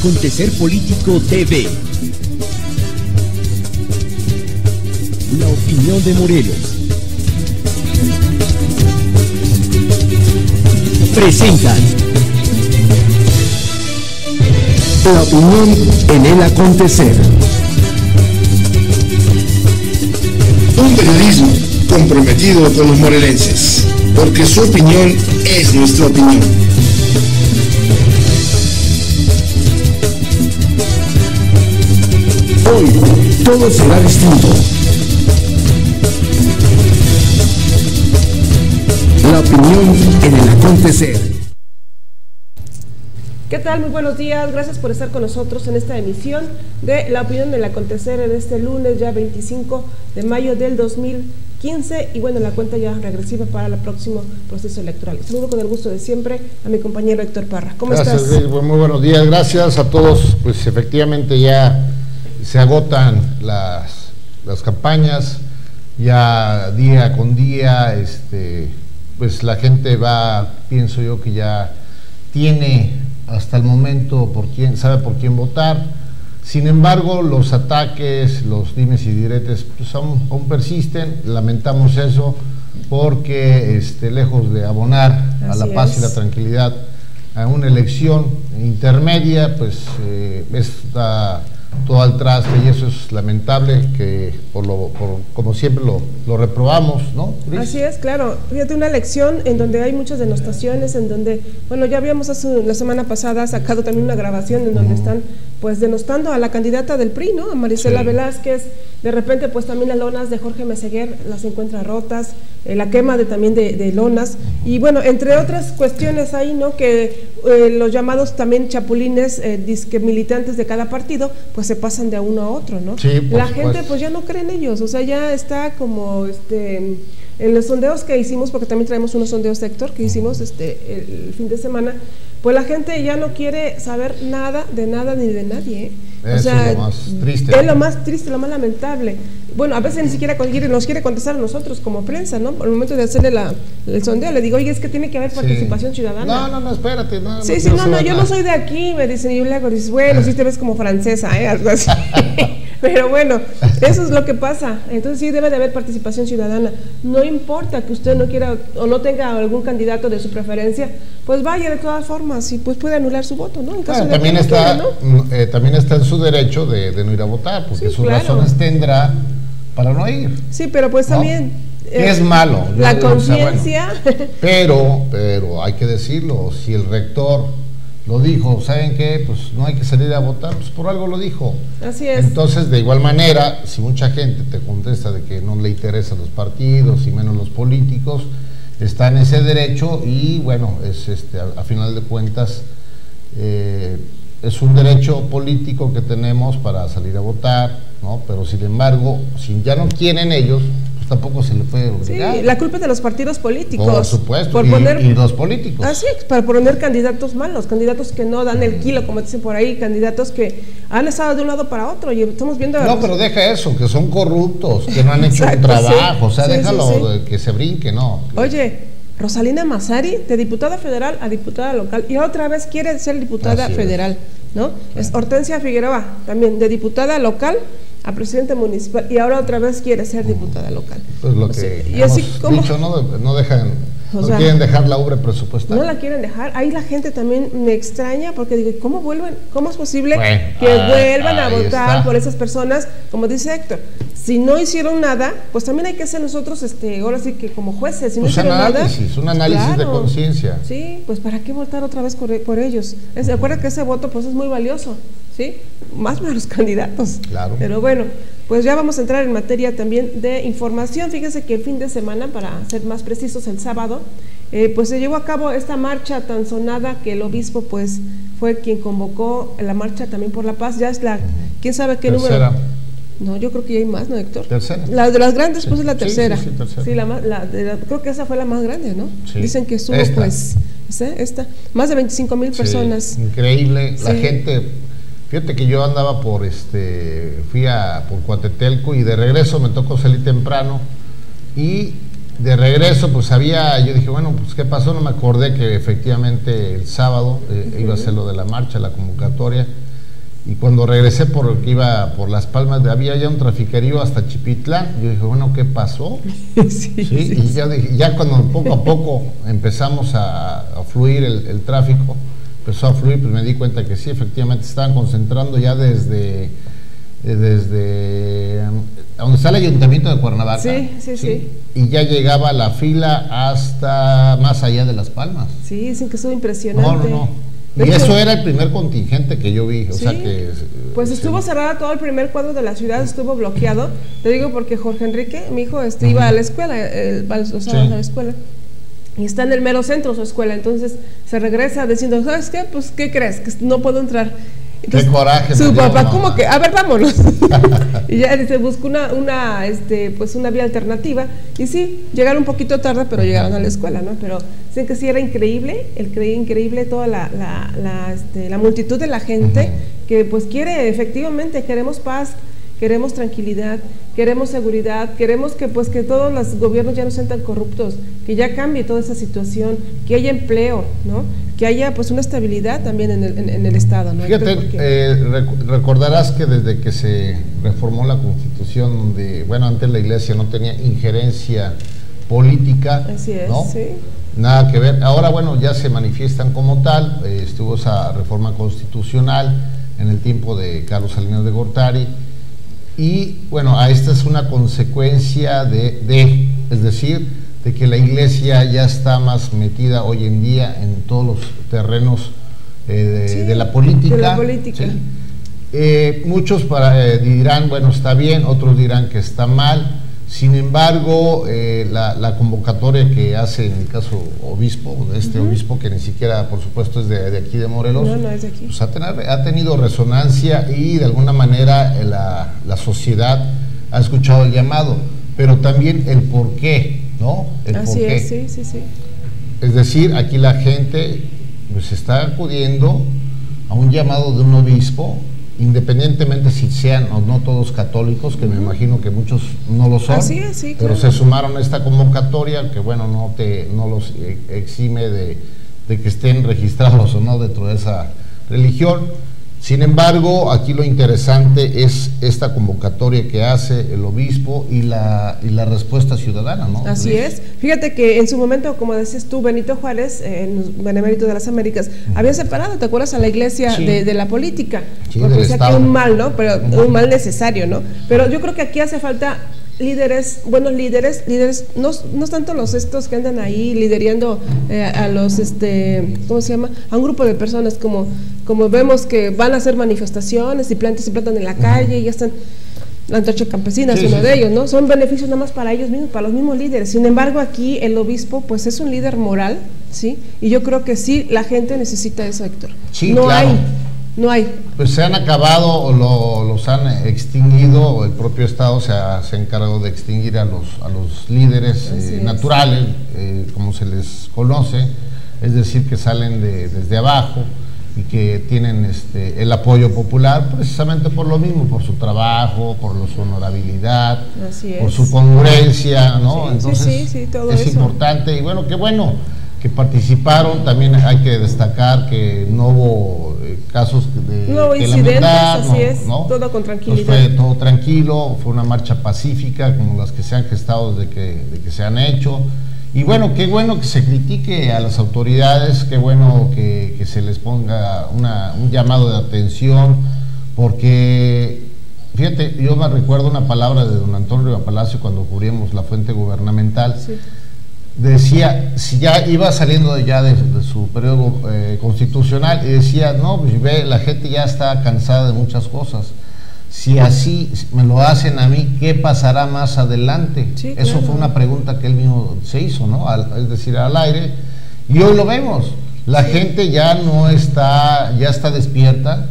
Acontecer Político TV. La opinión de Morelos. Presentan. La opinión en el acontecer. Un periodismo comprometido con los morelenses, porque su opinión es nuestra opinión. Hoy todo será distinto. La opinión en el acontecer. ¿Qué tal? Muy buenos días. Gracias por estar con nosotros en esta emisión de La opinión en el acontecer en este lunes ya 25 de mayo del 2015 y bueno, la cuenta ya regresiva para el próximo proceso electoral. Saludo con el gusto de siempre a mi compañero Héctor Parra. ¿Cómo Gracias, estás? Muy buenos días, gracias a todos. Pues efectivamente ya se agotan las, las campañas, ya día con día, este, pues la gente va, pienso yo que ya tiene hasta el momento por quién, sabe por quién votar. Sin embargo, los ataques, los dimes y diretes, pues aún, aún persisten, lamentamos eso, porque este, lejos de abonar a la paz y la tranquilidad a una elección intermedia, pues eh, está todo al traste y eso es lamentable, que por lo, por- como siempre lo, lo reprobamos, ¿no? Así es, claro. Fíjate, una elección en donde hay muchas denostaciones, en donde, bueno, ya habíamos hace- la semana pasada sacado también una grabación en donde están, pues, denostando a la candidata del PRI, ¿no? A Marisela Sí. Velázquez. De repente, pues, también las lonas de Jorge Meseguer las encuentra rotas, eh, la quema de también de, de lonas. Y bueno, entre otras cuestiones ahí, ¿no? Que eh, los llamados también chapulines, eh, disque militantes de cada partido, pues se pasan de uno a otro, ¿no? Sí, la gente, pues, ya no cree en ellos, o sea, ya está como, este, en los sondeos que hicimos, porque también traemos unos sondeos, Héctor, que hicimos este, el fin de semana, pues la gente ya no quiere saber nada de nada ni de nadie. ¿eh? Eso es lo más triste. Es lo más triste, lo más lamentable. Bueno, a veces ni siquiera nos quiere contestar a nosotros como prensa, ¿no? Por el momento de hacerle la- el sondeo, le digo, oye, es que tiene que haber Sí. participación ciudadana. No, no, no, espérate. No, Sí, sí, no, no, yo no soy de aquí, me dicen, y yo le hago, dices, bueno, sí te ves como francesa, ¿eh? Algo así. Pero bueno, eso es lo que pasa. Entonces sí debe de haber participación ciudadana. No importa que usted no quiera o no tenga algún candidato de su preferencia, pues vaya de todas formas y pues puede anular su voto, ¿no? En caso Bueno, de también, está, ¿no? mm, eh, también está en su derecho de, de no ir a votar, porque Sí, sus claro. razones tendrá para no ir. Sí, pero pues ¿no? también... Eh, es malo. La o sea, bueno, conciencia... pero, pero hay que decirlo, si el rector lo dijo, ¿saben qué? Pues no hay que salir a votar, pues por algo lo dijo. Así es. Entonces, de igual manera, si mucha gente te contesta de que no le interesan los partidos y menos los políticos, está en ese derecho y bueno, es este, a, final de cuentas, eh, es un derecho político que tenemos para salir a votar, ¿no? Pero sin embargo, si ya no quieren ellos, tampoco se le puede Sí, obligar. la culpa es de los partidos políticos. Por supuesto, Por y, poner y los políticos. Así es, para poner candidatos malos, candidatos que no dan el kilo, como dicen por ahí, candidatos que han estado de un lado para otro y estamos viendo... No, pero deja eso, que son corruptos, que no han hecho Exacto, un trabajo, o sea, sí, déjalo sí, que se brinque, ¿no? Oye, Rosalina Mazari, de diputada federal a diputada local, y otra vez quiere ser diputada Así es. federal, ¿no? Es Hortensia Figueroa, también de diputada local a presidente municipal, y ahora otra vez quiere ser diputada local. Pues lo O sea, que y hemos así como... dicho, no, no dejan, O no quieren dejar la obra presupuestaria. No la quieren dejar. Ahí la gente también me extraña porque digo, ¿cómo vuelven? ¿Cómo es posible Bueno, que ah, vuelvan a votar está. por esas personas? Como dice Héctor, si no hicieron nada, pues también hay que ser nosotros, este, ahora sí que como jueces, si no Pues hicieron análisis, nada. un análisis de conciencia. Sí, pues ¿para qué votar otra vez por, por ellos? Es, recuerda que ese voto pues es muy valioso, ¿sí? Más para los candidatos. Claro. Pero bueno, pues ya vamos a entrar en materia también de información. Fíjense que el fin de semana, para ser más precisos, el sábado, eh, pues se llevó a cabo esta marcha tan sonada que el obispo pues fue quien convocó la marcha también por la paz. Ya es la, quién sabe qué Tercera. número. No, yo creo que ya hay más, ¿no, Héctor? Tercera. La de las grandes, pues Sí, es la sí, tercera. sí, sí, tercera. Sí, la más- la de la- creo que esa fue la más grande, ¿no? Sí. Dicen que estuvo, Esta. pues, ¿esta? esta, más de 25 mil Sí, personas. increíble, la Sí. gente, fíjate que yo andaba por este, fui a por Cuatetelco y de regreso me tocó salir temprano y de regreso pues había, yo dije, bueno, pues qué pasó, no me acordé que efectivamente el sábado eh, iba a ser lo de la marcha, la convocatoria Y cuando regresé por que iba por Las Palmas, había ya un trafiquerío hasta Chipitlán. Yo dije, bueno, ¿qué pasó? Sí, Sí, sí, y ya, dije- ya cuando poco a poco empezamos a, a fluir el, el tráfico, empezó a fluir, pues me di cuenta que sí, efectivamente estaban concentrando ya desde, eh, desde um, donde está el ayuntamiento de Cuernavaca. Sí, sí, sí. Y ya llegaba la fila hasta más allá de Las Palmas. Sí, dicen que estuvo impresionante. No, no, no. Y eso era el primer contingente que yo vi, o Sí. sea que... Pues estuvo cerrada todo el primer cuadro de la ciudad, estuvo bloqueado. Te digo porque Jorge Enrique, mi hijo, este, iba a la escuela, va los sábados a la escuela. Y está en el mero centro su escuela, entonces se regresa diciendo, ¿sabes qué? Pues, ¿qué crees? Que no puedo entrar. Entonces, coraje Su papá. ¿cómo que? A ver, vámonos. y ya se buscó una, una, este, pues una vía alternativa. Y sí, llegaron un poquito tarde, pero llegaron a la escuela, ¿no? Pero dicen que sí era increíble, el creí increíble toda la, la, la, este, la multitud de la gente que pues quiere, efectivamente, queremos paz, queremos tranquilidad, queremos seguridad, queremos que pues que todos los gobiernos ya no sean tan corruptos, que ya cambie toda esa situación, que haya empleo, ¿no? Que haya pues una estabilidad también en el, en, en el Estado, ¿no? Fíjate, eh, rec- recordarás que desde que se reformó la constitución, donde, bueno, antes la iglesia no tenía injerencia política, Así es, ¿no? sí. Nada que ver. Ahora, bueno, ya se manifiestan como tal. eh, estuvo esa reforma constitucional en el tiempo de Carlos Salinas de Gortari. Y bueno, a esta es una consecuencia de, de, es decir, de que la iglesia ya está más metida hoy en día en todos los terrenos eh, de, Sí, de la política. de la política. ¿sí? Eh, muchos para, eh, dirán, bueno, está bien, otros dirán que está mal. Sin embargo, eh, la, la convocatoria que hace en el caso obispo, de este obispo, que ni siquiera, por supuesto, es de, de aquí de Morelos, No, no es de aquí. pues ha, tener- ha tenido resonancia y de alguna manera eh, la, la sociedad ha escuchado el llamado, pero también el por qué, ¿no? El Así por qué. es, sí, sí, sí. Es decir, aquí la gente pues está acudiendo a un llamado de un obispo, independientemente si sean o no todos católicos, que me imagino que muchos no lo son, Así es, sí, pero se sumaron a esta convocatoria que bueno, no te no los eh, exime de, de que estén registrados o no dentro de esa religión. Sin embargo, aquí lo interesante es esta convocatoria que hace el obispo y la, y la respuesta ciudadana, ¿no? Así es. Fíjate que en su momento, como decías tú, Benito Juárez, eh, en Benemérito de las Américas, había separado, ¿te acuerdas? A la iglesia Sí. de, de la política. Sí, Porque decía que un mal, ¿no? Pero un mal necesario, ¿no? Pero yo creo que aquí hace falta líderes, buenos líderes, líderes, no, no tanto los estos que andan ahí liderando eh, a los, este, ¿cómo se llama? A un grupo de personas como, como vemos que van a hacer manifestaciones y plantas y plantan en la calle y ya están, la antorcha campesina es uno sí, de ellos, ¿no? Son beneficios nada más para ellos mismos, para los mismos líderes. Sin embargo, aquí el obispo, pues es un líder moral, ¿sí? Y yo creo que sí, la gente necesita eso, Héctor. Sí, no claro. hay, no hay. Pues se han acabado o lo- los han extinguido, o el propio Estado se ha, se ha encargado de extinguir a los, a los líderes eh, es. naturales, eh, como se les conoce, es decir, que salen de- desde abajo y que tienen este, el apoyo popular precisamente por lo mismo, por su trabajo, por lo- su honorabilidad, por su congruencia, ¿no? Sí, Entonces sí, sí, todo es eso. importante y bueno, qué bueno que participaron, también hay que destacar que no hubo eh, casos de No hubo incidentes, lamentar, así es, todo con tranquilidad. Pues fue todo tranquilo, fue una marcha pacífica como las que se han gestado desde que, de que se han hecho. Y bueno, qué bueno que se critique a las autoridades, qué bueno que, que se les ponga una- un llamado de atención, porque fíjate, yo me recuerdo una palabra de don Antonio Palacio cuando cubrimos la fuente gubernamental Sí. Decía, si ya iba saliendo de ya de, de su periodo eh, constitucional, y decía, no, pues ve, la gente ya está cansada de muchas cosas. Si así me lo hacen a mí, ¿qué pasará más adelante? Sí, Eso claro. fue una pregunta que él mismo se hizo, ¿no? Al- es decir, al aire. Y hoy lo vemos. La gente ya no está, ya está despierta.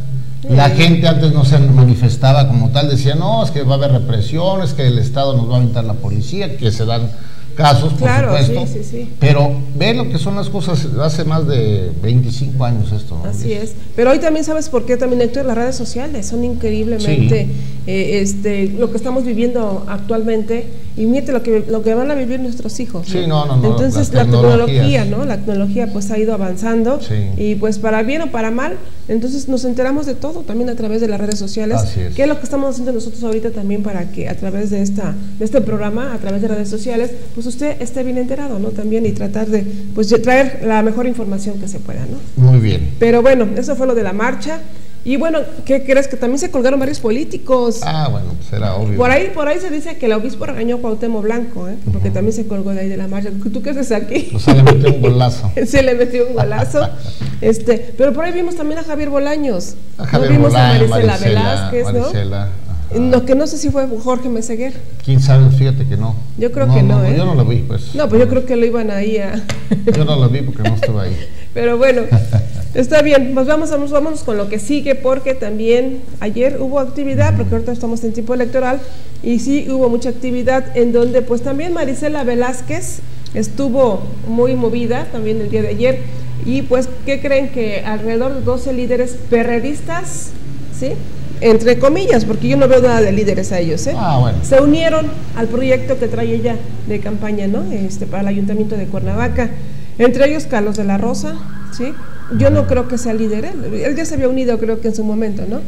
La gente antes no se manifestaba como tal, decía, no, es que va a haber represión, es que el Estado nos va a aventar la policía, que se dan casos, por Claro, supuesto. sí, sí, sí. Pero ve lo que son las cosas, hace más de 25 años esto. ¿no? Así es. Pero hoy también sabes por qué también, Héctor, las redes sociales son increíblemente eh, este, lo que estamos viviendo actualmente y miente lo que, lo que van a vivir nuestros hijos. Sí, no, no, Entonces la tecnología. ¿no? La tecnología pues ha ido avanzando y pues para bien o para mal, entonces nos enteramos de todo también a través de las redes sociales. Así es. ¿Qué es lo que estamos haciendo nosotros ahorita también para que a través de esta de este programa, a través de redes sociales, pues usted esté bien enterado, ¿no? También y tratar de pues de traer la mejor información que se pueda, ¿no? Muy bien. Pero bueno, eso fue lo de la marcha. Y bueno, ¿qué crees? Que también se colgaron varios políticos. Ah, bueno, pues era obvio. Por ahí, por ahí se dice que el obispo regañó a Cuauhtémoc Blanco, ¿eh? porque también se colgó de ahí de la marcha. ¿Tú qué haces aquí? Pues se le metió un golazo. se le metió un golazo. este, pero por ahí vimos también a Javier Bolaños. A Javier no vimos Bolaño, a Marisela, Marisela, Velázquez, ¿no? No, que no sé si fue Jorge Meseguer. ¿Quién sabe? Fíjate que no. Yo creo que no, ¿eh? Yo no lo vi, pues. No, pues yo creo que lo iban ahí a... Yo no lo vi porque no estuve ahí. Pero bueno, está bien, pues vamos, vamos, vamos con lo que sigue, porque también ayer hubo actividad, porque ahorita estamos en tiempo electoral, y sí hubo mucha actividad en donde pues también Marisela Velázquez estuvo muy movida también el día de ayer, y pues, ¿qué creen? Que alrededor de 12 líderes perredistas, ¿sí? Entre comillas, porque yo no veo nada de líderes a ellos, ¿eh? Ah, bueno. se unieron al proyecto que trae ella de campaña, ¿no? Este, para el Ayuntamiento de Cuernavaca. Entre ellos Carlos de la Rosa, ¿sí? Yo no creo que sea líder, él, él ya se había unido creo que en su momento, ¿no?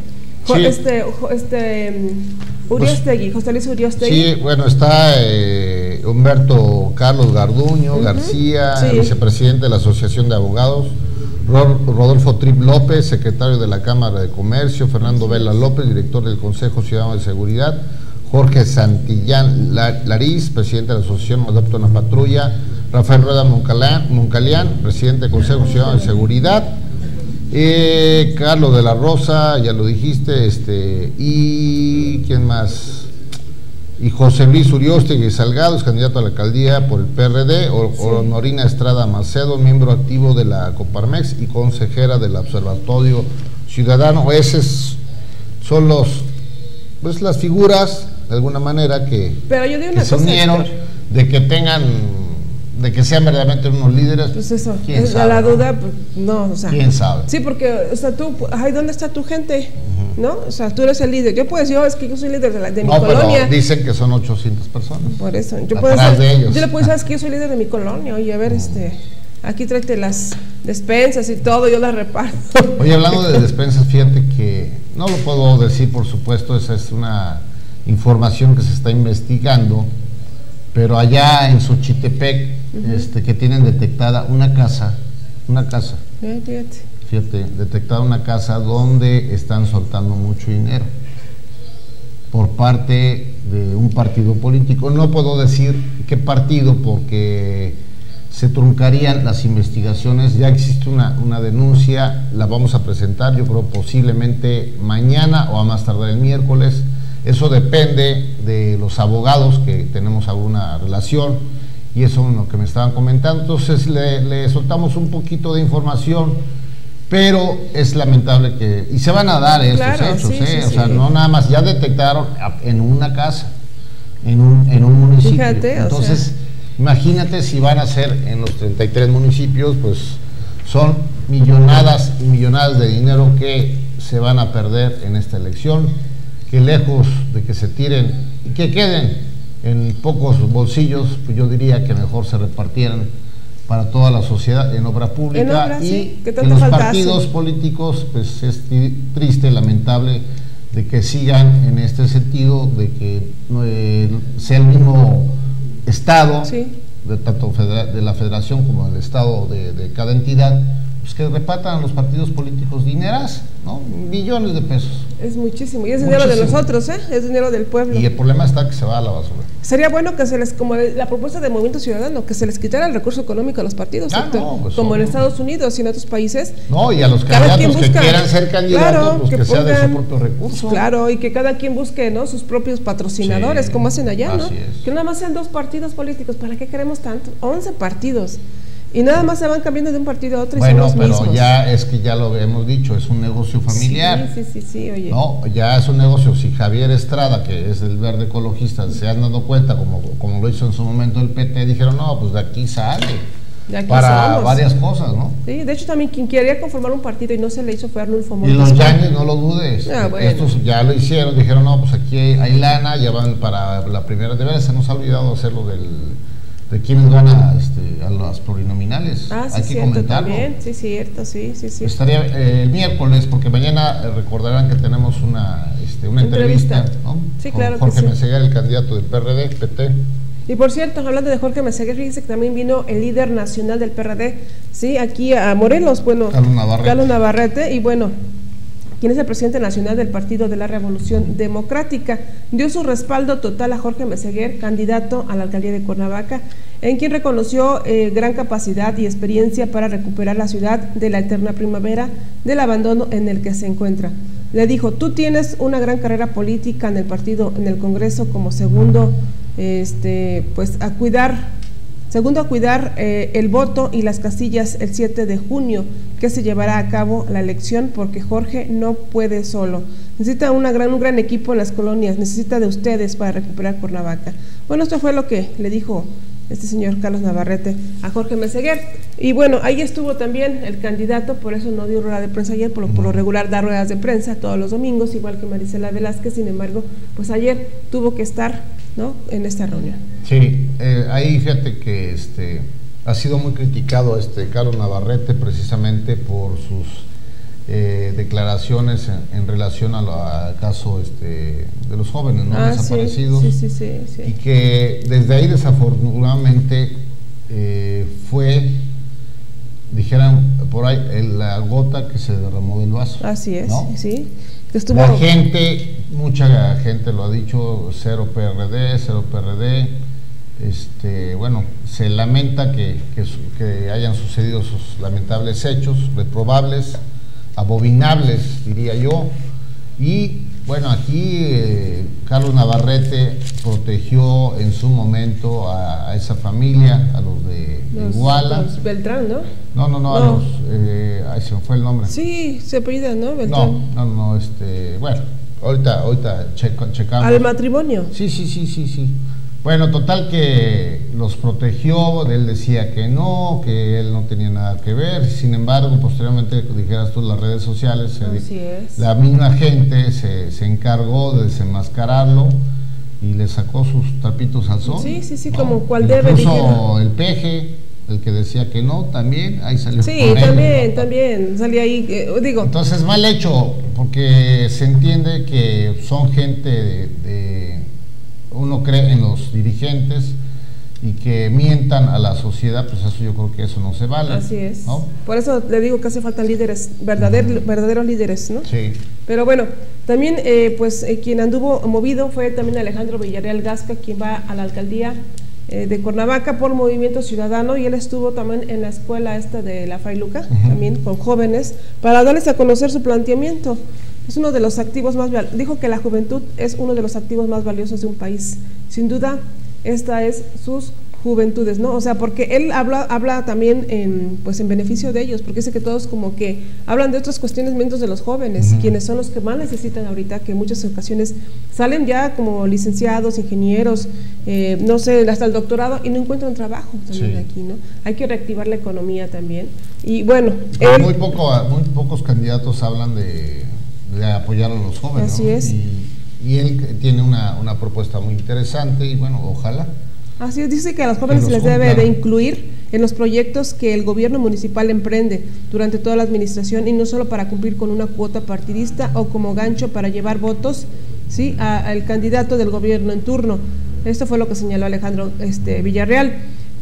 Sí. Este, este mm, Uriostegui, José Luis Uriostegui. Sí, bueno, está eh, Humberto Carlos Garduño García, sí. vicepresidente de la Asociación de Abogados, Ro- Rodolfo Trip López, secretario de la Cámara de Comercio, Fernando Vela López, director del Consejo Ciudadano de Seguridad, Jorge Santillán La- Lariz, presidente de la Asociación Adopta una Patrulla, Rafael Rueda Moncalán- Moncalián, presidente del Consejo Ciudadano de Seguridad, eh, Carlos de la Rosa, ya lo dijiste, este, y quién más, y José Luis Uriostegui Salgado, es candidato a la alcaldía por el PRD, o- Honorina Estrada Macedo, miembro activo de la Coparmex y consejera del Observatorio Ciudadano. Esos son los, pues las figuras, de alguna manera, que, Pero yo digo que una se cosa, unieron, Héctor. de que tengan, de que sean verdaderamente unos líderes. Pues eso, ¿Quién es sabe, la no? duda, pues, no, o sea. ¿Quién sabe? Sí, porque, o sea, tú, ay, ¿dónde está tu gente? ¿No? O sea, tú eres el líder. Yo puedo decir, oh, es que yo soy líder de, la, de mi No, colonia. pero dicen que son 800 personas. Por eso, yo puedo decir, de ellos. yo le puedo decir, "Sabes que yo soy líder de mi colonia, oye, a ver, este, aquí tráete las despensas y todo, yo las reparto. Oye, hablando de despensas, fíjate que no lo puedo decir, por supuesto, esa es una información que se está investigando, pero allá en Xochitepec, este, que tienen detectada una casa, una casa, Eh, fíjate. fíjate, detectada una casa donde están soltando mucho dinero por parte de un partido político. No puedo decir qué partido porque se truncarían las investigaciones. Ya existe una, una denuncia, la vamos a presentar, yo creo posiblemente mañana o a más tardar el miércoles. Eso depende de los abogados que tenemos alguna relación y eso es lo que me estaban comentando. Entonces le, le soltamos un poquito de información, pero es lamentable que... Y se van a dar estos Claro, hechos, sí, ¿eh? sí, o sea, sí. no nada más, ya detectaron en una casa, en un, en un municipio. Fíjate, o Entonces, imagínate si van a ser en los 33 municipios, pues son millonadas y millonadas de dinero que se van a perder en esta elección, que lejos de que se tiren y que queden en pocos bolsillos, pues yo diría que mejor se repartieran para toda la sociedad en obra pública En obra, y sí, que los partidos políticos, pues es tri- triste, lamentable de que sigan en este sentido, de que eh, sea el mismo Estado, Sí. de tanto federa- de la federación como del Estado de, de cada entidad, pues que repartan a los partidos políticos dineras, ¿no? Millones de pesos. Es muchísimo. Y es dinero de nosotros, ¿eh? Es dinero del pueblo. Y el problema está que se va a la basura. Sería bueno que se les, como la propuesta de Movimiento Ciudadano, que se les quitara el recurso económico a los partidos, Ah, no, pues, como en. Estados Unidos y en otros países. No, y a los candidatos que quieran ser candidatos, Claro, pues que, sea de su pongan- propio recurso. Claro, y que cada quien busque ¿no? sus propios patrocinadores, Sí, como hacen allá, ¿no? es. Que nada más sean dos partidos políticos. ¿Para qué queremos tanto? 11 partidos. Y nada más se van cambiando de un partido a otro y Bueno, son los pero mismos. ya es que ya lo hemos dicho, es un negocio familiar. Sí, sí, sí, sí, oye. No, ya es un negocio. Si Javier Estrada, que es el verde ecologista, se han dado cuenta, como, como lo hizo en su momento el PT, dijeron, no, pues de aquí sale. De aquí para somos. varias cosas, ¿no? Sí, de hecho también quien quería conformar un partido y no se le hizo fue Arnulfo Y Montes. los Yañez, no lo dudes. Ah, bueno. Estos ya lo hicieron, dijeron, no, pues aquí hay, hay lana, ya van para la primera. De veras, se nos ha olvidado hacerlo del, de quiénes van a, este, a las plurinominales. Ah, sí, hay que cierto comentarlo. también. Sí, cierto, sí, sí, sí. Estaría eh, el miércoles, porque mañana eh, recordarán que tenemos una, este, una entrevista, Entrevista. ¿no? Sí, con claro Jorge sí. Meseguer, el candidato del PRD, PT. Y por cierto, hablando de Jorge Meseguer, fíjense que también vino el líder nacional del PRD, sí, aquí a Morelos, bueno, Carlos Navarrete. Carlos Navarrete, y bueno, quien es el presidente nacional del Partido de la Revolución Democrática, dio su respaldo total a Jorge Meseguer, candidato a la alcaldía de Cuernavaca, en quien reconoció eh, gran capacidad y experiencia para recuperar la ciudad de la eterna primavera del abandono en el que se encuentra. Le dijo, tú tienes una gran carrera política en el partido, en el Congreso como segundo, este, pues a cuidar Segundo, a cuidar eh, el voto y las casillas el 7 de junio, que se llevará a cabo la elección, porque Jorge no puede solo. Necesita una gran, un gran equipo en las colonias, necesita de ustedes para recuperar Cuernavaca. Bueno, esto fue lo que le dijo este señor Carlos Navarrete a Jorge Meseguer. Y bueno, ahí estuvo también el candidato, por eso no dio rueda de prensa ayer, por lo, por lo regular da ruedas de prensa todos los domingos, igual que Marisela Velázquez, sin embargo, pues ayer tuvo que estar ¿no? en esta reunión. Sí, eh, ahí fíjate que este ha sido muy criticado este Carlos Navarrete precisamente por sus eh, declaraciones en, en relación al caso este, de los jóvenes ¿no? Ah, desaparecidos sí, sí, sí, sí. y que desde ahí desafortunadamente eh, fue dijeran por ahí la gota que se derramó del vaso Así es, ¿no? sí. Estuvo La gente, mucha gente lo ha dicho, cero PRD, cero PRD. Este, bueno, se lamenta que, que que hayan sucedido esos lamentables hechos, reprobables, abominables, diría yo. Y bueno, aquí eh, Carlos Navarrete protegió en su momento a, a esa familia, a los de los- Iguala. los Beltrán, ¿no? No, no, no, a No. los, eh, ay, se me fue el nombre. Sí, se apellida, ¿no? No, Beltrán. no, no, este, bueno, ahorita, ahorita checo- checamos. Al matrimonio. Sí, sí, sí, sí, sí. Bueno, total que los protegió, él decía que no, que él no tenía nada que ver, sin embargo, posteriormente, dijeras tú, las redes sociales, es. la misma gente se, se encargó de desenmascararlo y le sacó sus tapitos al sol. Sí, sí, sí, como cual debe, Incluso el peje, el que decía que no, también, ahí salió Sí, con él, también, ¿no? también. Salí ahí, eh, digo, Entonces, mal hecho, porque se entiende que son gente de, de- uno cree en los dirigentes y que mientan a la sociedad, pues eso yo creo que eso no se vale. así es. ¿no? Por eso le digo que hace falta líderes, verdader- verdaderos líderes, ¿no? Sí. Pero bueno, también eh, pues eh, quien anduvo movido fue también Alejandro Villarreal Gasca, quien va a la alcaldía eh, de Cuernavaca por Movimiento Ciudadano y él estuvo también en la escuela esta de la Failuca, también con jóvenes, para darles a conocer su planteamiento. Es uno de los activos más dijo que la juventud es uno de los activos más valiosos de un país. Sin duda, esta es sus juventudes, ¿no? O sea, porque él habla, habla también en, pues en beneficio de ellos, porque dice que todos como que hablan de otras cuestiones menos de los jóvenes, quienes son los que más necesitan ahorita, que en muchas ocasiones salen ya como licenciados, ingenieros, eh, no sé, hasta el doctorado y no encuentran trabajo también Sí. aquí, ¿no? Hay que reactivar la economía también. Y bueno, él- muy, poco, muy pocos candidatos hablan de, de apoyar a los jóvenes. Así ¿no? es. Y, y él tiene una, una propuesta muy interesante y bueno, ojalá. Así es, dice que a los jóvenes se les debe de incluir en los proyectos que el gobierno municipal emprende durante toda la administración y no solo para cumplir con una cuota partidista o como gancho para llevar votos ¿sí? al candidato del gobierno en turno. Esto fue lo que señaló Alejandro este, Villarreal.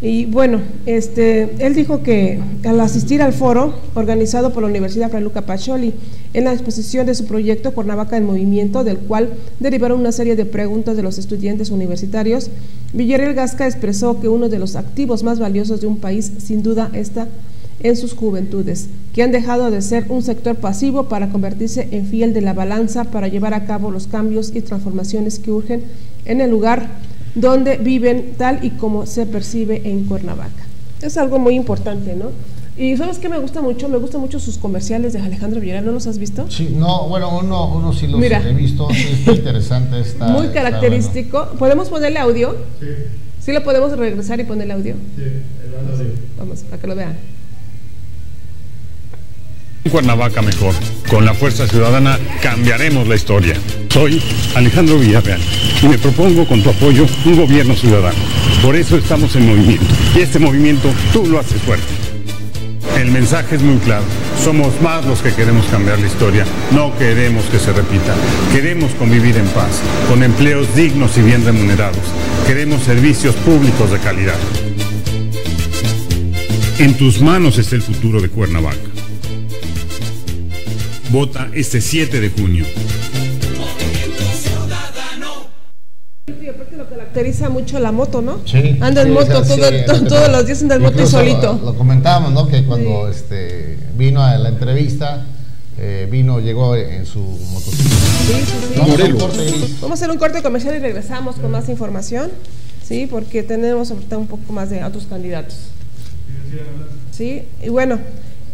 Y bueno, este, él dijo que al asistir al foro organizado por la Universidad Fray Luca Pacioli en la exposición de su proyecto Cuernavaca en Movimiento, del cual derivaron una serie de preguntas de los estudiantes universitarios, Villarreal Gasca expresó que uno de los activos más valiosos de un país sin duda está en sus juventudes, que han dejado de ser un sector pasivo para convertirse en fiel de la balanza para llevar a cabo los cambios y transformaciones que urgen en el lugar donde viven tal y como se percibe en Cuernavaca. Es algo muy importante, ¿no? Y ¿sabes qué me gusta mucho? Me gustan mucho sus comerciales de Alejandro Villarreal, ¿no los has visto? Sí, no, bueno, uno, uno sí los Mira. he visto, sí, está interesante. Está, Muy está característico. ¿Podemos ponerle audio? Sí. ¿Sí lo podemos regresar y ponerle audio? Sí, el audio. Vamos, para que lo vean. Un Cuernavaca mejor. Con la Fuerza Ciudadana cambiaremos la historia. Soy Alejandro Villarreal y me propongo con tu apoyo un gobierno ciudadano. Por eso estamos en movimiento. Y este movimiento tú lo haces fuerte. El mensaje es muy claro. Somos más los que queremos cambiar la historia. No queremos que se repita. Queremos convivir en paz, con empleos dignos y bien remunerados. Queremos servicios públicos de calidad. En tus manos está el futuro de Cuernavaca. Vota este 7 de junio. Caracteriza mucho la moto, ¿no? Sí. Anda en Sí, moto o sea, todo- sí, to- todos los días anda en moto y solito. Lo, lo comentábamos, ¿no? Que cuando este, vino a la entrevista, eh, vino, llegó en su motocicleta. Sí, sí, sí. Vamos. Vamos a hacer un corte comercial y regresamos con más información, ¿sí? Porque tenemos ahorita un poco más de otros candidatos. Sí, y bueno,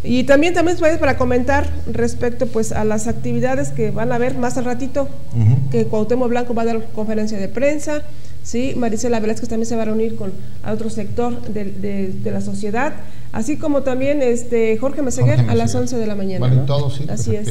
y también también es para comentar respecto pues a las actividades que van a haber más al ratito, Ujú. que Cuauhtémoc Blanco va a dar conferencia de prensa, sí, Marisela Velázquez también se va a reunir con a otro sector de, de- de la sociedad, así como también este Jorge Meseguer Jorge a las Meseguer. 11 de la mañana. Vale, ¿no? todo sí, Así es.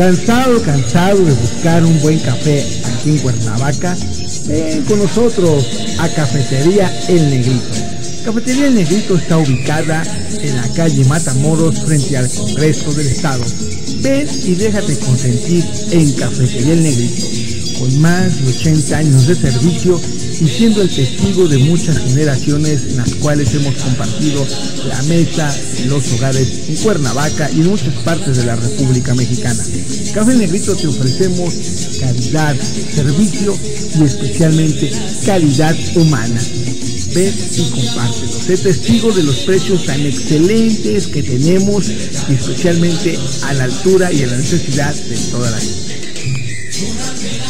Cansado, cansado de buscar un buen café aquí en Cuernavaca, ven con nosotros a Cafetería El Negrito. Cafetería El Negrito está ubicada en la calle Matamoros frente al Congreso del Estado. Ven y déjate consentir en Cafetería El Negrito, con más de 80 años de servicio y siendo el testigo de muchas generaciones en las cuales hemos compartido la mesa los hogares en Cuernavaca y en muchas partes de la República Mexicana. Café Negrito te ofrecemos calidad, servicio y especialmente calidad humana. Ven y compártelo. Sé testigo de los precios tan excelentes que tenemos y especialmente a la altura y a la necesidad de toda la gente.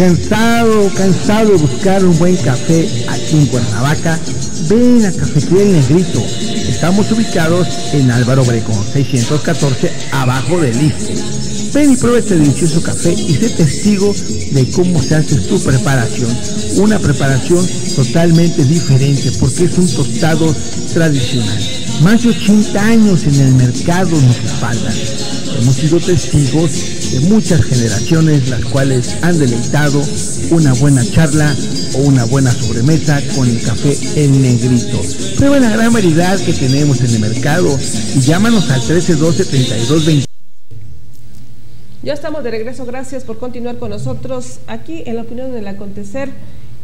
Cansado, cansado de buscar un buen café aquí en Cuernavaca, ven a Cafetería El Negrito. Estamos ubicados en Álvaro Obregón 614, abajo del IFE. Ven y prueba este delicioso café y sé testigo de cómo se hace tu preparación. Una preparación totalmente diferente porque es un tostado tradicional. Más de 80 años en el mercado nos respaldan. Hemos sido testigos de muchas generaciones las cuales han deleitado una buena charla o una buena sobremesa con el café El Negrito. Prueba la gran variedad que tenemos en el mercado llámanos al 1312-3220. Ya estamos de regreso, gracias por continuar con nosotros aquí en la opinión del acontecer.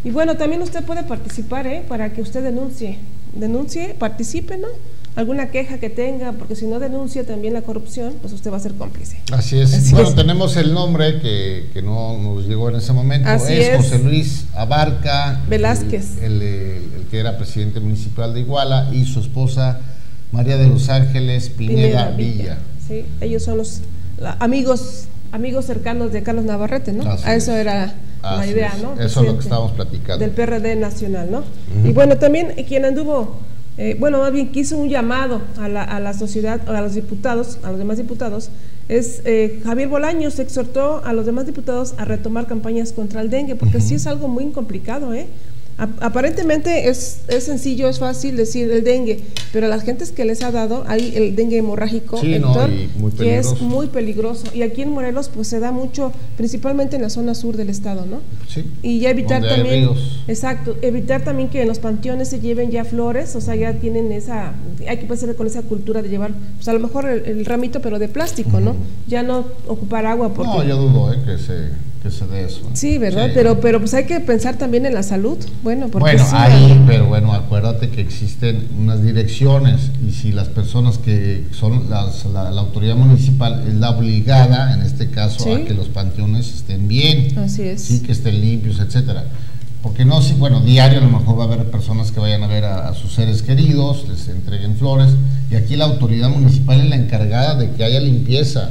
Y bueno, también usted puede participar, ¿eh? Para que usted denuncie, denuncie, participe, ¿no? Alguna queja que tenga, porque si no denuncia también la corrupción, pues usted va a ser cómplice. Así es. Así bueno, es. tenemos el nombre que, que no nos llegó en ese momento. Así es, es. José Luis Abarca Velázquez. El, el- el- el que era presidente municipal de Iguala y su esposa María de los Ángeles Pineda, Villa. Sí, ellos son los la- amigos amigos cercanos de Carlos Navarrete, ¿no? Así a eso es. era la idea. ¿no? Eso es lo que estábamos platicando. Del PRD nacional, ¿no? Y bueno, también quien anduvo, eh, bueno, más bien quiso un llamado a la, a la sociedad, a los diputados, a los demás diputados, es eh, Javier Bolaños exhortó a los demás diputados a retomar campañas contra el dengue, porque sí es algo muy complicado, ¿eh? Aparentemente es, es sencillo, es fácil decir el dengue, pero a las gentes que les ha dado, hay el dengue hemorrágico, Sí, Héctor, que es muy peligroso. Y aquí en Morelos pues se da mucho, principalmente en la zona sur del estado, ¿no? Sí. Y ya evitar Donde también, exacto, evitar también que en los panteones se lleven ya flores, o sea, ya tienen esa, hay que pasar con esa cultura de llevar, pues a lo mejor el, el ramito, pero de plástico, ¿no? Ya no ocupar agua porque... No, yo dudo eh, que, se, que se dé eso. Sí, ¿verdad? Sí. Pero, pero pues hay que pensar también en la salud, bueno, porque Bueno, sí, ahí, pero bueno, acuérdate que existen unas direcciones y si las personas que son las- la, la autoridad municipal es la obligada, en este caso, Sí. a que los panteones estén bien, Así es. sí, que estén limpios, etcétera. Porque no, sí, bueno, diario a lo mejor va a haber personas que vayan a ver a, a sus seres queridos, les entreguen flores, y aquí la autoridad municipal es la encargada de que haya limpieza,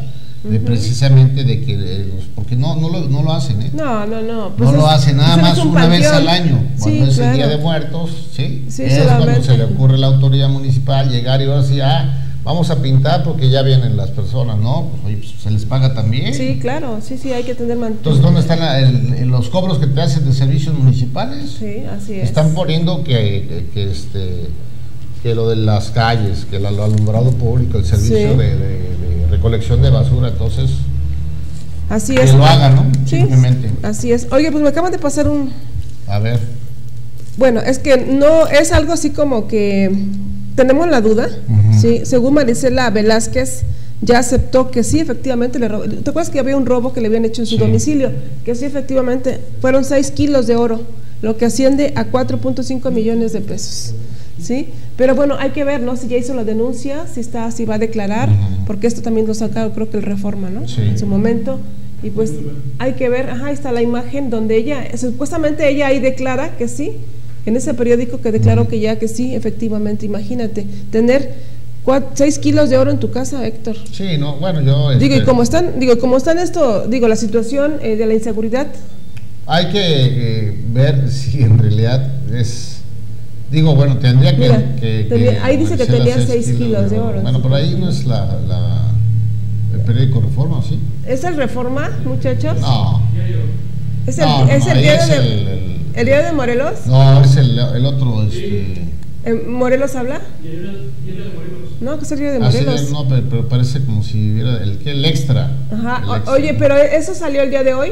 de precisamente de que, eh, los- porque no, no, lo, no lo hacen, ¿eh? No, no, no. pues no lo es- hace nada pues más un una vez al año, cuando Sí, es el Día de Muertos, ¿sí? Sí, es cuando se le ocurre a la autoridad municipal llegar y ahora sí, ah, vamos a pintar porque ya vienen las personas, ¿no? Pues oye, pues, se les paga también. Sí, claro, sí, sí, hay que tener Entonces, ¿dónde están la- el- el- los cobros que te hacen de servicios municipales? Sí, así es. Están poniendo que, que, que, este que lo de las calles, que el al- alumbrado público, el servicio Sí. de, de- de recolección de basura, entonces Así que es. lo hagan, ¿no? Sí, Simplemente. Así es. Oye, pues me acaban de pasar un, A ver. Bueno, es que no es algo así como que tenemos la duda. ¿sí? Según Marisela Velázquez, ya aceptó que sí, efectivamente le robó. ¿Te acuerdas que había un robo que le habían hecho en su Sí. domicilio? Que sí, efectivamente, fueron 6 kilos de oro, lo que asciende a 4.5 millones de pesos. ¿Sí? Pero bueno, hay que ver, ¿no? Si ya hizo la denuncia, si está, si va a declarar, porque esto también lo sacaron, creo que el Reforma, ¿no? Sí. En su momento. Y pues hay que ver, ajá, ahí está la imagen donde ella, supuestamente ella ahí declara que sí, en ese periódico que declaró que ya que sí, efectivamente, imagínate, tener 6 kilos de oro en tu casa, Héctor. Sí, no, bueno, yo... Digo, y este, como están, digo, como están esto, digo, la situación eh, de la inseguridad, Hay que eh, ver si en realidad es... Digo, bueno, tendría que... Mira, que- tenía- que ahí dice que tenía seis seis kilos de oro. Bueno, pero ahí no es la, la- el periódico Reforma, ¿sí? ¿es el Reforma, muchachos? No. ¿Es el, no, no, es el diario es de, el- el- el diario de Morelos? No, es el, el otro, este... ¿Eh, ¿Morelos habla? No, que es el diario de de- Morelos. no, pero, pero parece como si hubiera el, el extra. Ajá, El o- extra. oye, pero ¿eso salió el día de hoy?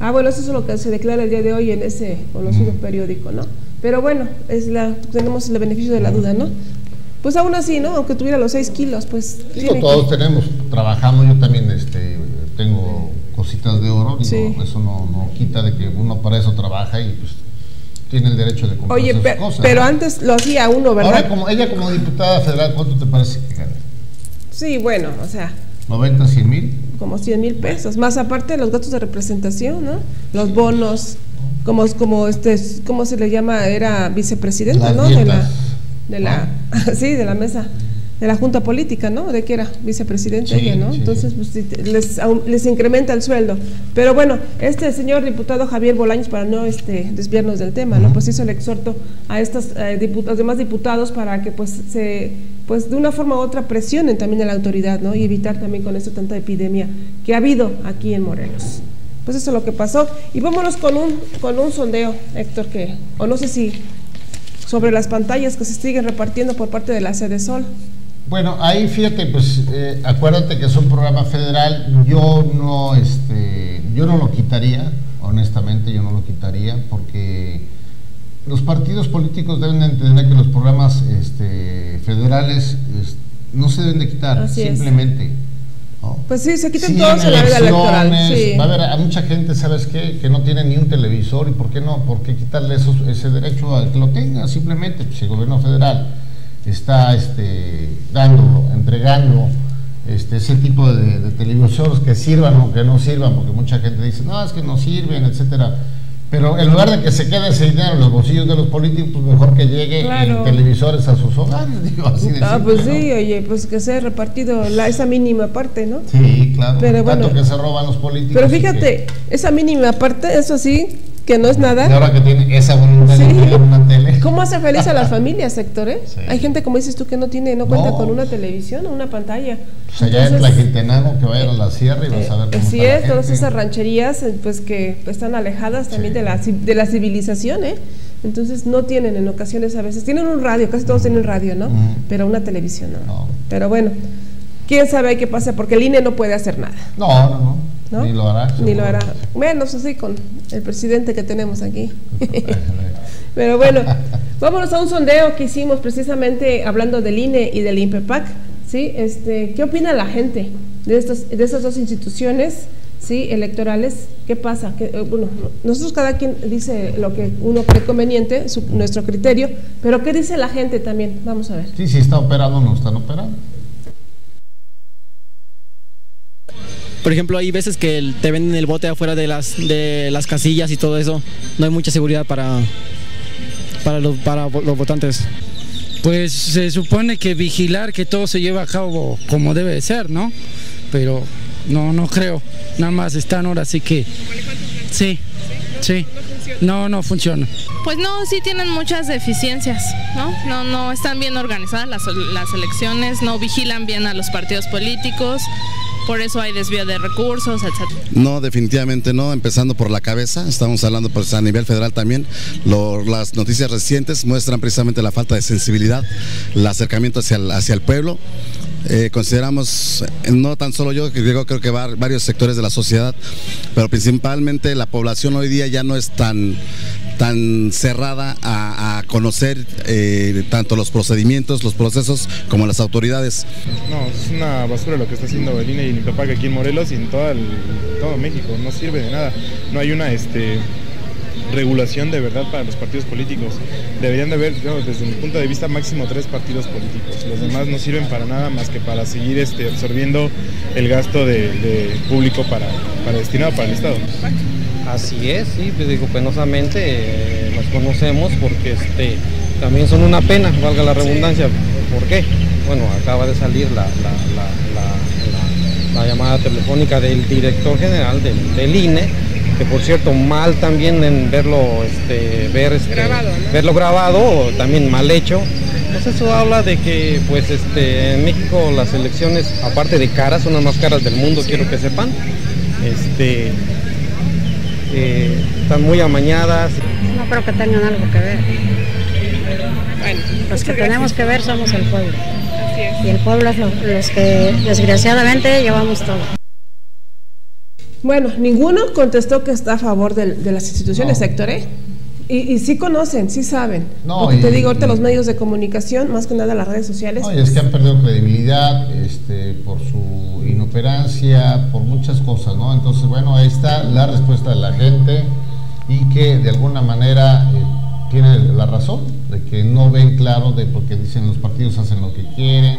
Ah, bueno, eso es lo que se declara el día de hoy en ese conocido periódico, ¿no? Pero bueno, es la, tenemos el beneficio de la duda, ¿no? Pues aún así, ¿no? Aunque tuviera los 6 kilos, pues... Digo, que- todos tenemos, trabajando, yo también este, tengo cositas de oro, digo, Sí. eso no, no quita de que uno para eso trabaja y pues tiene el derecho de comprarse Oye, sus cosas. pero ¿no? antes lo hacía uno, ¿verdad? Ahora, como, ella como diputada federal, ¿cuánto te parece que gana? Sí, bueno, o sea, ¿90, 100 mil? como 100 mil pesos, más aparte de los gastos de representación, ¿no? Los bonos, como, como este, ¿cómo se le llama? Era vicepresidenta, Las ¿no? De la, de la, sí, de la mesa, de la junta política, ¿no? De que era Sí, ella, ¿no? sí. Entonces, pues, les, les incrementa el sueldo. Pero bueno, este señor diputado Javier Bolaños, para no este, desviarnos del tema, ¿no? Pues hizo el exhorto a estos los demás diputados para que pues se pues de una forma u otra presionen también a la autoridad, ¿no? Y evitar también con esto tanta epidemia que ha habido aquí en Morelos. Pues eso es lo que pasó. Y vámonos con un, con un sondeo, Héctor, que, o no sé si sobre las pantallas que se siguen repartiendo por parte de la sede Sol. Bueno, ahí fíjate, pues eh, acuérdate que es un programa federal, yo no, este, yo no lo quitaría, honestamente yo no lo quitaría, porque los partidos políticos deben entender que los programas este, federales no se deben de quitar, simplemente. Pues sí, se quitan todos en la vida electoral. Va a haber a mucha gente, ¿sabes qué? Que no tiene ni un televisor y ¿por qué no? ¿Por qué quitarle ese derecho a que lo tenga? Simplemente, pues el gobierno federal está este, dando, entregando este, ese tipo de, de televisores que sirvan o que no sirvan, porque mucha gente dice, no, es que no sirven, etcétera pero en lugar de que se quede ese dinero en los bolsillos de los políticos, pues mejor que llegue en televisores a sus hogares, digo así de Ah, pues sí, oye, pues que sea repartido la, esa mínima parte, ¿no? Sí, claro. Pero Tanto que se roban los políticos. Pero fíjate, esa mínima parte, eso sí, que no es nada. Y ahora que tiene esa voluntad de una tele. ¿Cómo hace feliz a las familias, sector? Eh? Hay gente, como dices tú, que no tiene, no, cuenta con una televisión o una pantalla. Pues allá en Tlaquiltenango que vaya a la sierra y vas a ver cómo Así es, todas esas rancherías, eh, pues que están alejadas también de, la, de la civilización, ¿eh? Entonces no tienen en ocasiones a veces, tienen un radio, casi todos tienen radio, ¿no? Pero una televisión no. Pero bueno, quién sabe qué pasa, porque el INE no puede hacer nada. No, no, no. Ni lo hará. Ni lo hará. Menos así con el presidente que tenemos aquí. Pero bueno, vámonos a un sondeo que hicimos precisamente hablando del INE y del INPEPAC. ¿sí? Este, ¿Qué opina la gente de, estos, de estas dos instituciones ¿sí? electorales? ¿Qué pasa? Eh, bueno, nosotros cada quien dice lo que uno cree conveniente, nuestro criterio, pero ¿qué dice la gente también? Vamos a ver. Sí, si está operando o no están operando. Por ejemplo, hay veces que te venden el bote afuera de las, de las casillas y todo eso. No hay mucha seguridad para, para, los, para los votantes. Pues se supone que vigilar que todo se lleve a cabo como debe de ser, ¿no? Pero no, no creo. Nada más están ahora, así que... Sí, sí. No, no funciona. Pues no, sí tienen muchas deficiencias, ¿no? No, no están bien organizadas las, las elecciones, no vigilan bien a los partidos políticos por eso hay desvío de recursos, etc. No, definitivamente no, empezando por la cabeza, estamos hablando pues, a nivel federal también, las noticias recientes muestran precisamente la falta de sensibilidad, el acercamiento hacia el pueblo. Eh, consideramos, no tan solo yo, digo, creo que varios sectores de la sociedad, pero principalmente la población hoy día ya no es tan tan cerrada a, conocer eh, tanto los procedimientos, los procesos, como las autoridades. No, es una basura lo que está haciendo el INE y el aquí en Morelos y en todo, todo México, no sirve de nada. No hay una este, regulación de verdad para los partidos políticos. Deberían de haber, desde mi punto de vista, máximo tres partidos políticos. Los demás no sirven para nada más que para seguir este, absorbiendo el gasto de, público para, para destinado para el Estado. Así es, sí, pues digo, penosamente eh, conocemos porque este, también son una pena, valga la redundancia. ¿Por qué? Bueno, acaba de salir la, la, llamada telefónica del director general del, INE, que por cierto mal también en verlo, este, ver, este, grabado, verlo grabado, también mal hecho. Entonces eso habla de que pues este, en México las elecciones, aparte de caras, son las más caras del mundo, quiero que sepan. Este, están muy amañadas. No creo que tengan algo que ver. Bueno, los que tenemos que ver somos el pueblo. Y el pueblo es los que desgraciadamente llevamos todo. Bueno, ninguno contestó que está a favor de, las instituciones, sector, ¿eh? Y, sí conocen, sí saben. No, Porque te digo, ahorita los medios de comunicación, más que nada las redes sociales. No, y es que han perdido credibilidad este, por su inoperancia, por muchas cosas, ¿no? Entonces, bueno, ahí está la respuesta de la gente y que de alguna manera eh, tiene la razón, de que no ven claro de porque dicen los partidos hacen lo que quieren,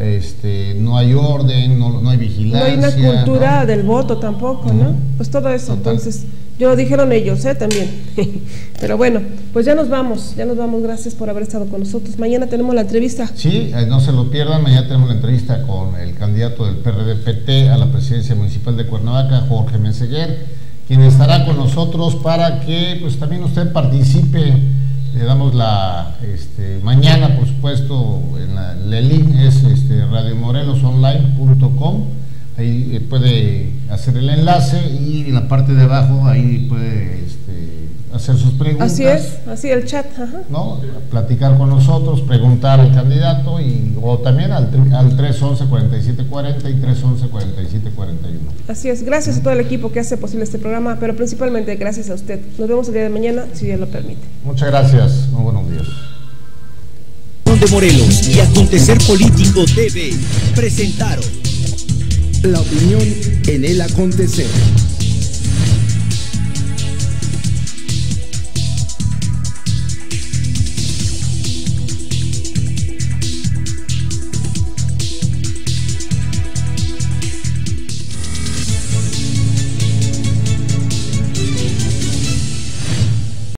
este, no hay orden, no, hay vigilancia. No hay una cultura del voto tampoco, ¿no? Pues todo eso, entonces yo lo dijeron ellos, ¿eh? También. Pero bueno, pues ya nos vamos, ya nos vamos. Gracias por haber estado con nosotros. Mañana tenemos la entrevista. Sí, eh, no se lo pierdan. Mañana tenemos la entrevista con el candidato del PRD-PT a la presidencia municipal de Cuernavaca, Jorge Meseguer, quien estará con nosotros para que pues también usted participe. Le damos la este, mañana, por supuesto, en la, link es este, ahí eh, puede hacer el enlace y en la parte de abajo ahí puede hacer sus preguntas. Así es, así el chat. Ajá. ¿no? Platicar con nosotros, preguntar al candidato y, o también al, al 311-4740 y 311-4741. Así es, gracias a todo el equipo que hace posible este programa, pero principalmente gracias a usted. Nos vemos el día de mañana, si Dios lo permite. Muchas gracias, muy buenos días. de Morelos y Acontecer Político TV presentaron La opinión en el acontecer.